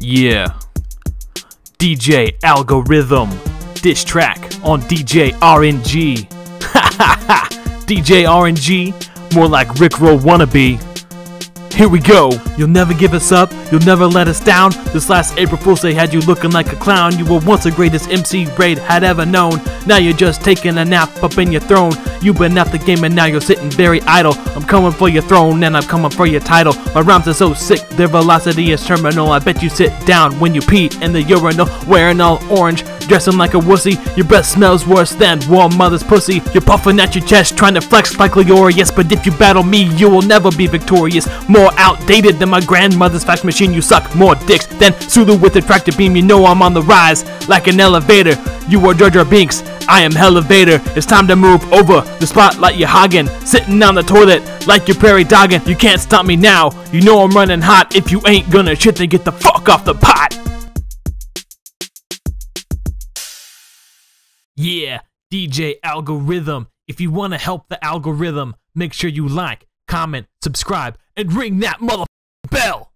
Yeah. DJ Alga Rhythm. Diss track on DJ RNG. Ha ha ha! DJ RNG, more like Rickroll wannabe. Here we go. You'll never give us up. You'll never let us down. This last April Fool's Day had you looking like a clown. You were once the greatest MC Braid had ever known. Now you're just taking a nap up in your throne. You've been at the game and now you're sitting very idle. I'm coming for your throne and I'm coming for your title. My rhymes are so sick, their velocity is terminal. I bet you sit down when you pee in the urinal, wearing all orange, dressing like a wussy. Your breath smells worse than warm mother's pussy. You're puffing at your chest, trying to flex like Leorius. But if you battle me, you will never be victorious. More outdated than my grandmother's fax machine. You suck more dicks than Sulu with a tractor beam. You know I'm on the rise like an elevator. You are Jar Jar Binks. I am Elevator. It's time to move over the spotlight you're hogging. Sitting on the toilet like you're prairie dogging. You can't stop me now. You know I'm running hot. If you ain't gonna shit, then get the fuck off the pot. Yeah, DJ Alga Rhythm. If you want to help the algorithm, make sure you like, comment, subscribe, and ring that mother bell.